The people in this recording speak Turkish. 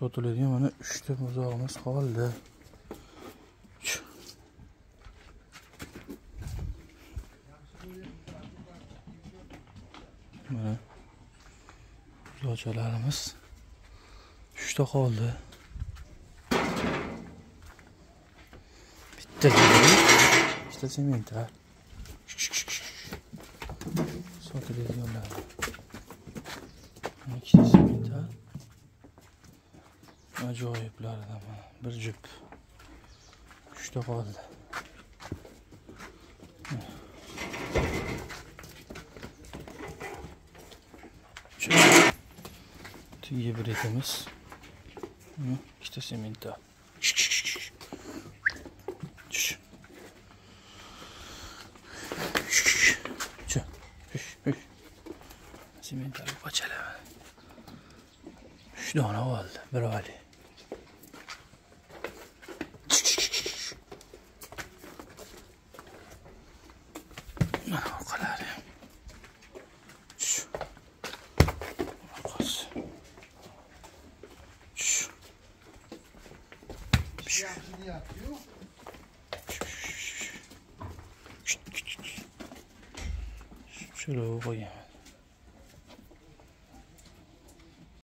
sotiladigan mana uchta buzog'imiz qoldi. Mana buzoqchalarimiz uchta qoldi. Bitta ikkita sementar sotiladiganlar ikkitasi. Mana bir jup uchta qoldi gibridimiz Mana ikkita sementar sementar bachalama uch dona qoldi bir oli colare je le voyais